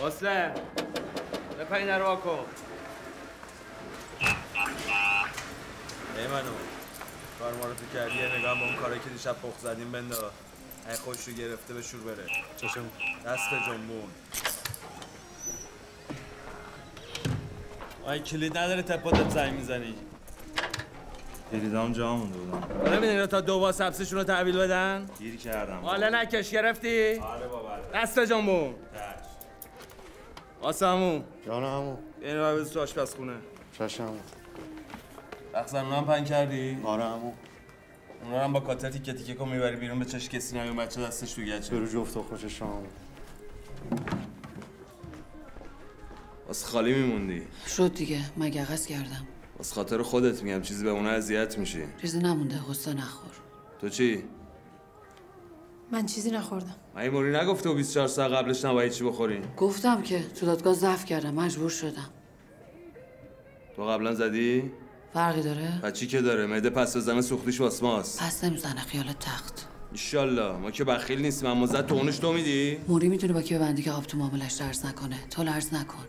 واسله بپنی در واکن. ای منو کار ما رو تو کردی یه نگاه به اون کارایی که دیشب پخ زدیم بندا ای خوش رو گرفته به شور بره. چشم. دست جنبون. آی کلید نداره تپاتت زنگ می‌زنی. کلیدام جا مونده بودم نمی‌دونی تا دو با سبسشون رو تحویل بدن؟ گیر کردم. حالا نکش گرفتی؟ آره بابا. دست جنبون. آسمون. جان همون. این رو بزن تو آشپزخونه. چشم همون رقصن هم پنگ کردی؟ آره اونا رو هم با کاتر تیکه تیکه کن می‌بری بیرون به چش کسی نیون بچه دستش تو گچه. برو جفت و خوشش همون واسه خالی میموندی؟ شد دیگه مگقس کردم. واسه خاطر خودت میگم چیزی به اونا اذیت میشی. چیزی نمونده غصه نخور. تو چی؟ من چیزی نخوردم. من این موری نگفته و 24 ساعت قبلش نباید چی بخوری؟ گفتم که تو دادگاه ضعف کردم مجبور شدم. تو قبلا زدی؟ فرقی داره؟ و چی که داره؟ مده پس بزنه سوختیش واسه ماست. پس نمی‌زنه خیال تخت. ایشالله ما که بخیل نیستیم اما زد تو اونش تو میدی؟ موری می‌تونه با کی ببندی که آب تو معاملش درز نکنه. تو لرز نکن.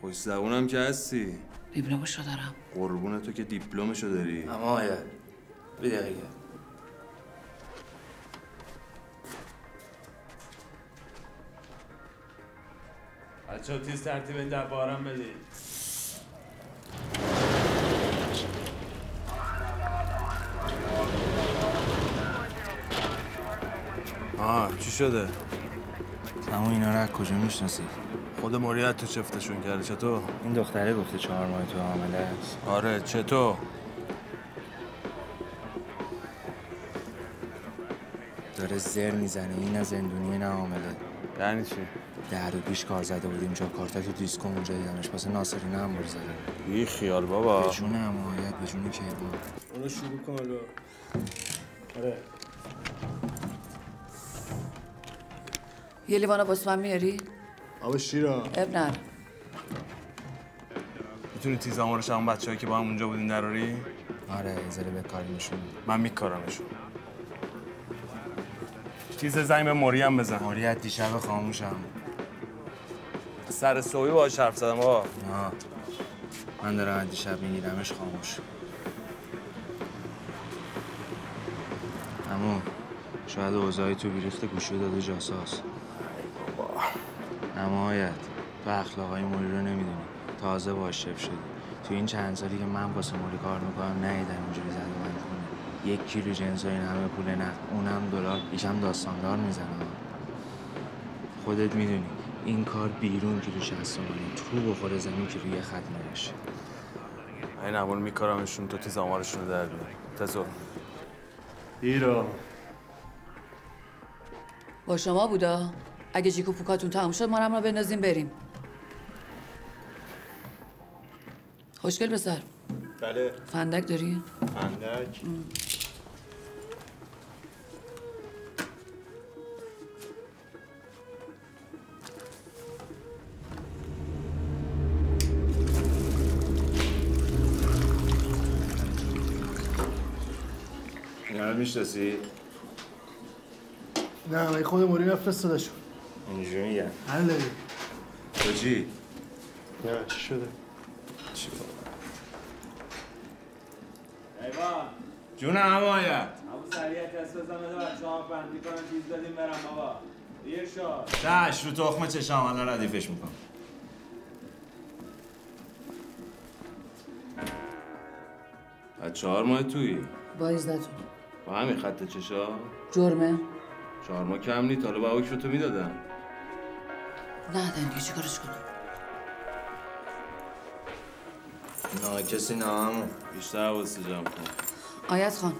خوش زبونم که هستی؟ دیپلمشو دارم. قربون تو که دیپلمشو داری. اما آیا بی دقیقه بچه ها تیز ترتیب این دبارم بدید آه چی شده؟ اما اینا رو از کجا می‌شناسی خود موریت تو چفتشون کرده چطور؟ این دختره گفته چهار ماه تو حامله است آره چطور؟ داره زر می‌زنه این از زندونی نه حامله یعنی چی؟ در و پیش کار زده بودیم جا کارتا تو دیسکو اونجا دیدمش. پس ناصری نه هم زده بی خیال بابا. به جون امایت به جون کیبا اونو شروع کن الو یه لیوانو باز من میاری؟ آب شیرا. اب نر می‌تونی تیزامو رو شما بچه که با هم اونجا بودین دراری؟ آره یه ذره به کاری میشون من میکارمشون. تیز زنگ به موری هم بزن. موریت دیشب خاموشم. سر سوی باهاش حرف زدم آقا. نه من دارم از دیشب میگیرمش خاموش. اما شاید اوضاعی تو بیریخت گوشی داده جاساس. نمایت تو اخلاقای موری رو نمی‌دونی. تازه باش شف شدی. تو این چند سالی که من واسه موری کار می‌کنم اینجوری و بند کنه یک کیلو جنس و این همه پول نقد اونم دلار یکم داستاندار می‌زنه خودت می‌دونی این کار بیرون کیلو 60 تومانی تو بخوره زمین که روی خط نمیشه این اول میکارمشون تو تیز آمارشون رو در بیار. تزور ایرا با شما بودا. اگه جیکو پوکاتون تموم شد ما رو هم را بندازیم بریم. خوشگل پسر. بله. فندک داری؟ اینا می‌شناسی؟ نه من خود موری نفرستادشون اینجوری میگن. حله تو چی؟ نه چی شده؟ چی بابا؟ ایوان. جون همایت ابو سریع تست بزن بده بچه ها بندی کنن چیز بدیم برم بابا. دیر شد. چش رو تخمه چشم الان ردیفش می‌کنم. از چهار ماه توی با ایزدتون با همین خط چشا؟ جرمه. چهار ماه کم نیست حالا با حکم تو می‌دادم نه دنگی چی کارش کنم نه کسی نه همون بیشتر حواسه جمع کن. آیت خان.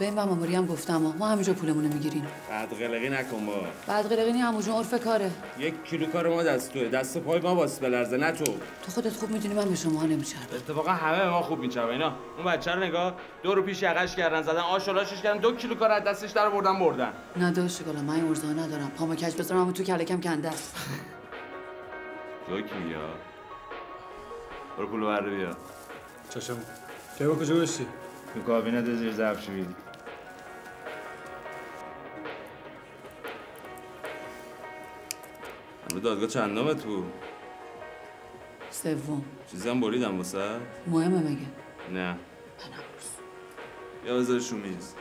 به این ماموری هم گفتم ما همینجا پولمونو می‌گیریم. بعد قلقی نکن با بعد قلقینی همونجا عرف کاره. یک کیلو کار ما دست توه. دست پای ما باس بلرزه نه تو. تو خودت خوب می‌دونی من به شما نمیچرم اتفاقا همه به ما خوب میچربه اینا. اون بچه رو نگاه. دو رو پیش یقش کردن زدن آشولاشش کردن دو کیلو کار از دستش در بردن. بردن نداشت گلا من این ارزا ندارم. پامو کج بذارم همون تو کلکم کنده است. جوکی یا. برو پولو بر بیا. چشم. با کجا باشی؟ تو کابینت زیر ظرف بیدی امروز دادگاه چندمه تو؟ سوم. چیزی هم بریدم واسه؟ مهمه مگه؟ نه. یا بذارش رو میز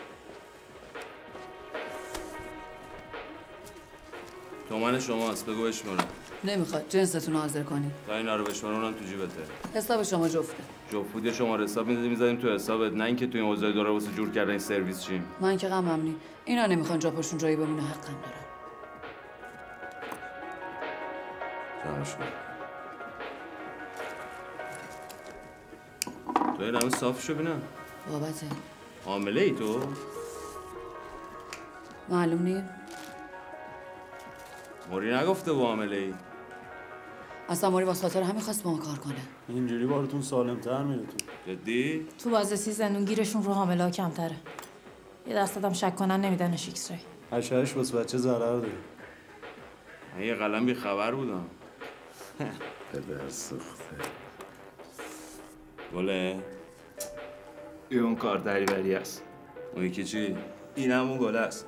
تومن شماست بگو بشمارم. نمی‌خواد جنستون رو حاضر کنی تا اینا رو بشمارم اونم تو جیبته. حساب شما جفته. جفت بود یه شماره حساب می‌دادی می‌زدیم تو حسابت. نه اینکه تو این اوضاع داره واسه جور کردن این سرویس چیم من که غمم نی اینا نمی‌خوان جا پاشون جایی بمونه حقم دارم جمعش تو این همه صافشو بینم بابته. حامله ای تو؟ معلوم نی موری نگفته با حامله ای. اصلا موری واسه خاطر همین خواست با ما کار کنه. اینجوری بارتون سالمتر میره تو. جدی؟ تو بازرسی زندون گیرشون رو حامله کمتره. یه هم شک کنن نمیدنش ایکس ری هشهش واسه بچه ضرر داره. من یه قلم بی خبر بودم. پدر سوخته. گله این اون کار دریوری است. اون یکی چی؟ این همون گل است.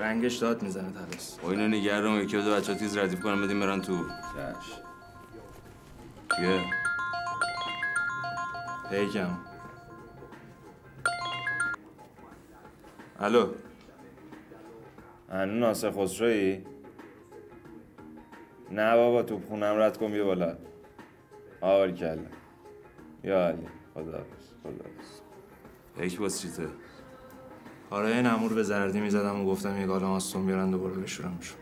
رنگش داد می‌زنه تلس با اینو نگر رو یکی بده بچه تیز ردیف کنم بدیم برن تو. چش. یه پیکم الو. هنو ناصر خسروی؟ نه بابا تو خونم رد کن بیا بالا. آوری کلا یا علی خدا خدا یک باز چیته کارای نمور به زردی می‌زدم و گفتم یه گالا آستون بیارن دوباره بشورمشون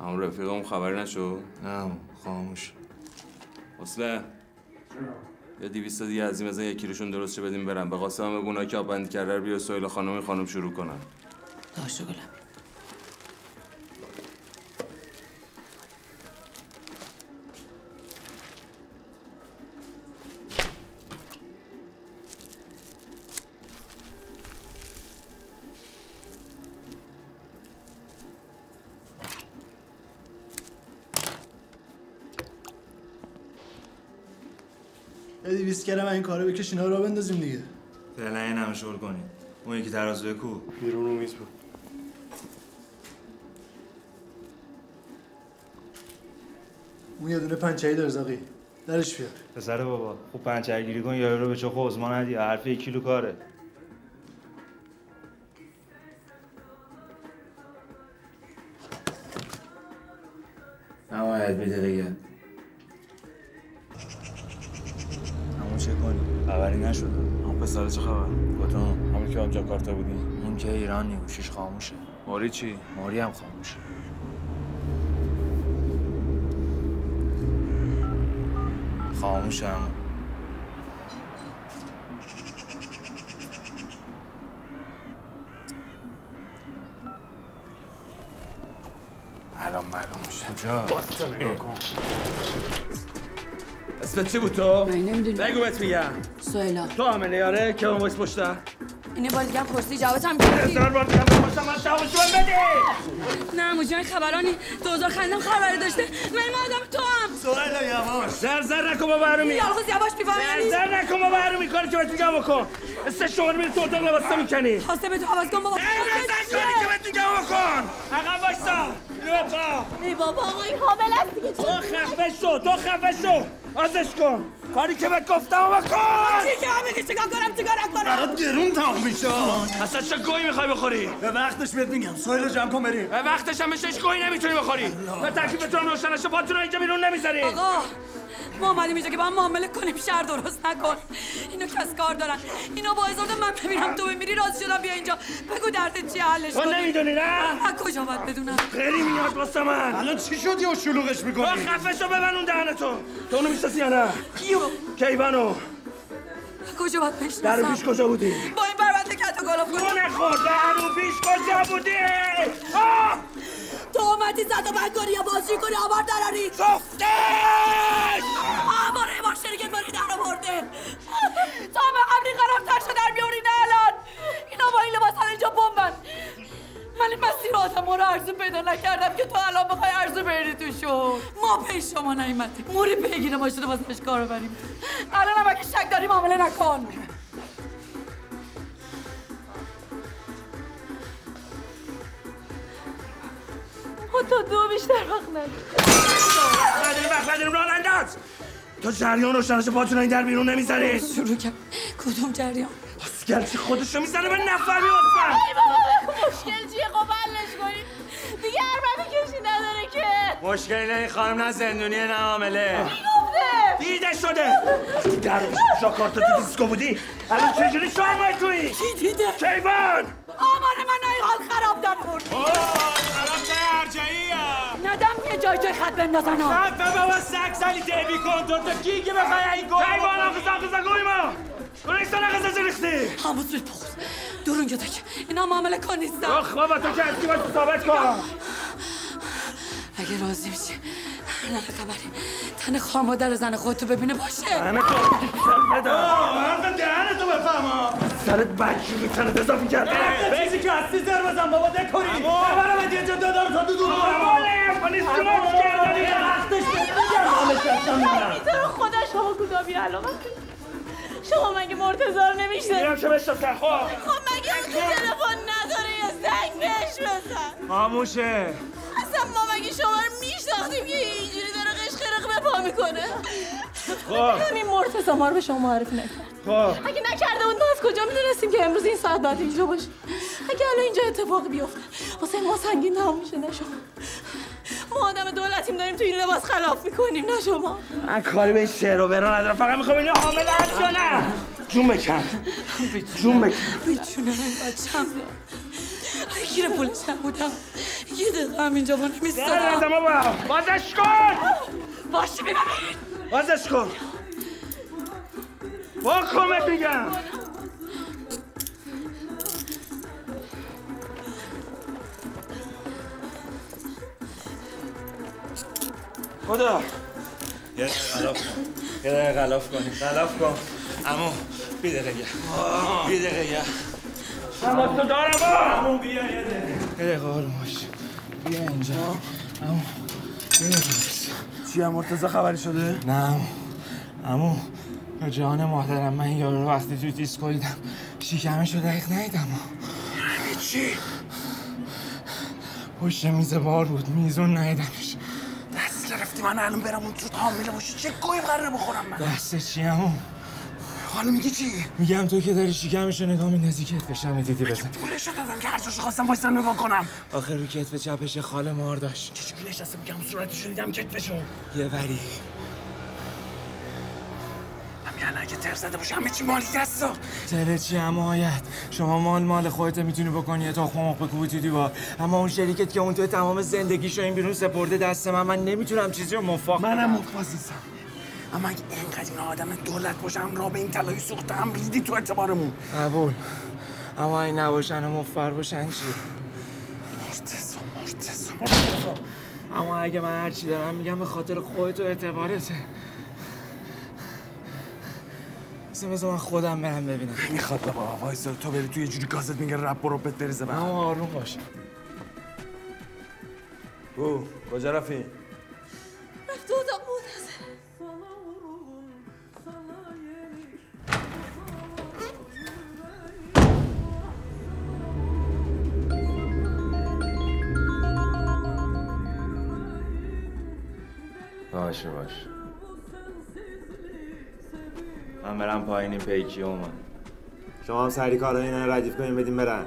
همون رفیقم خبری نشو؟ نه خاموش. اصله یه دیویست دیگه از این بزن یکی روشون درست شه بدیم برم به قاسم هم بگو که آبندی کرده رو بیا سویل خانمی خانم شروع کنن. داشته گلم. کردم این کارو بکش اینا رو بندازیم دیگه. فعلا این همه شغل کنید اون یکی ترازوی کو بیرون رو میز بود اون یه دونه پنچهی داره زاقی. درش بیار. پسر بابا خوب پنچرگیری کن یا رو به چخ عزما ندی. حرف یک کیلو کاره. نماید میده دیگه ایرانی گوشیش خاموشه. موری چی؟ موری هم خاموشه. خاموشه همون الان معلوم میشه. کجا؟ اسمت چی بود تو؟ من نمی‌دونی نگو بهت میگم. سویلا تو حامله یاره که اون واسه پشته؟ اینه بار دیگه هم پرسی جوابت هم گرفتی هزار بار دیگه من پشتم من من بده نه موجی خبرانی دوزار خندم خبری داشته. من آدم تو هم. سوهلا یواش. زر زر نکن با برومی یالخوز یواش بیفهم زر یعنی زر نکن با برومی کاری که بهت میگم بکن. سه شما رو میری تو اتاق لباستا می‌کنی. خواسته به تو حواظ کن بابا. زر کاری که بهت میگم بکن. عقب وایسا. ای بابا آقا این حامل است دیگه. تو خفه شو تو خفه شو. ازش کن. کاری که بهت گفتم بکن چی که همه چیکار کنم؟ چیکار نکنم؟ برات گرون تمام میشه. اصلا چه گویی می‌خوای بخوری؟ به وقتش بهت میگم. سایل جمع کن بریم به وقتش هم بهش گویی نمی‌تونی بخوری. به تکلیفتون روشن نشه پاتون رو اینجا بیرون نمی‌ذاری. آقا ما اومدیم اینجا که با هم معامله کنیم شهر درست نکن. اینو کس کار دارن. اینو با ازاده من ببینم. تو بمیری راضی شدم بیا اینجا. بگو درد چیه حلش تو نمی‌دونی نه؟ من کجا باید بدونم؟ خیلی میاد واسه من. الان چی شد یا شلوغش با می‌کنی؟ خفه شو ببن اون دهنتو تو. اونو می‌شناسی یا نه؟ کیو؟ کیوانو کجا باید در بشناسم پیش کجا بودی؟ با این پرونده که تو گلاف تو کنی نخور در پیش کجا بودی؟ آه! تو اومدی زد و بند کنی یا بازی کنی آوار دراری. گفتش آواره با شرکت باری در آورده. تا همه قبلی خرابتر شده در بیاری نه الان. اینا با این لباس الان اینجا بمبن. من این مسیر آدم رو ارزو پیدا نکردم که تو الان بخوای ارزو بری توشون ما پی شما نیومدیم. موری پیگیر ما شده واسه کار بریم. الان هم اگه شک داری معامله نکن. تا دو بیشتر وقت نداری نداریم وقت نداریم راه انداز. تو جریان روشن نشه پاتون این در بیرون نمی‌ذاری شروع کرد کدوم جریان؟ گرچه خودشو می‌زنه به نفر میفتن ای بابا مشکل چیه؟ خب حلش کنید دیگه هر کشی نداره که. مشکلی نه این خانم نه زندونی نه عامله. دیده شده. در جاکارتا تو دیسکو بودی؟ الان چجوری شرمای تویی؟ کی دیده؟ کیوان! جای خط بندازن ها بابا سگ سالی دیوی کن. تو تو کی که بخوای این گل کیوان آقا آقا گوی ما. تو نیستن آقا زریختی هموز بیل پخت. دور اونجا تک. اینا معامله کن نیستن. آخ بابا تو که از کی باید ثابت کن. اگه راضی میشی نه خبری. تن خوار مادر زن خودتو ببینه باشه. همه تو سر بده حرف دهن تو بفهم سرت بچی میتنه اضافه کرده بیزی که هستی زر بزن بابا دکوری ببرم یه جا دادم تا دو دور تو خدا شما کجا بیا الان. شما مگه مرتضا رو نمی‌شناسید میرم چه بشتم خب خب مگه اون تو تلفن نداره یه زنگ بهش بزن؟ خاموشه. اصلا ما مگه شما رو میشناختیم که اینجوری داره قشقرق به پا می‌کنه؟ همین مرتضا ما رو به شما معرفی نکرد. خب. اگه نکرده بود ما از کجا می‌دونستیم که امروز این ساعت باید اینجا باشه؟ اگه الان اینجا اتفاق بیفته واسه ما سنگین تمام میشه نه شما؟ ما آدم دولتیم داریم تو این لباس خلاف می‌کنیم نه شما؟ من کاری به این شعر و برا ندارم. فقط می‌خوام اینو حامله هست یا نه جون بکن. جون بکن. بیچونه این بچم اگه گیر پولش نبودم یه دقیقه هم اینجا با نمیستادم. بابا. بازش کن. باشه ببین. بازش کن. با کمت میگم. خدا. یه غلاف کن. یه دقیقه غلاف کنی غلاف کن. امو بی دقیقه. بی دقیقه. با تو دارم. امو بیا یه دقیقه. یه دقیقه بیا اینجا. امو. چی هم خبری شده؟ نه. امو امو به جان مادرم من این یارو رو وقتی توی دیسکو دیدم شکمش رو دقیق ندیدم. چی؟ پشت میز بار بود میزون ندیدمش. دست گرفتی من الان برم اون تو حامله باشی. چه گویی قراره بخورم من؟ دست چی امو حالا میگی چی؟ میگم تو که داری شکمش رو نگاه میندازی هم دیدی بزن. پولشو دادم که هر جاشو خواستم وایسن نگاه کنم؟ آخر رو کتف چپش خاله مار داشت. چجوری نشسته میگم صورتشو دیدم کتفشو. یه وری. الان اگه تر زده باشه همه چی مالی دستا تره چی اما آید شما مال مال خودت می‌تونی بکنی تخم مرغ بکوبی تو دیوار. اما اون شریکت که اون تو تمام زندگیشو این بیرون سپرده دست من من نمی‌تونم چیزی رو مفاق منم نیستم. اما اگه اینقدر این آدم دولت باشم را به این طلایی سوخته هم ریدی تو اعتبارمون. قبول. اما این نباشن و مفر باشن چی؟ مرتضا مرتضا مرتضا اما اگه من هرچی دارم میگم به خاطر خودت و اعتبارته مثل مثل من خودم برم ببینم. می‌خواد بابا. وایسا تو بری تو یه جوری گازت میگه رب برو بهت بریزه به هم. اما آروم باش. او کجا رفی؟ این پیکی اومد شما هم سری کارهای اینا ردیف کنیم بدیم برن.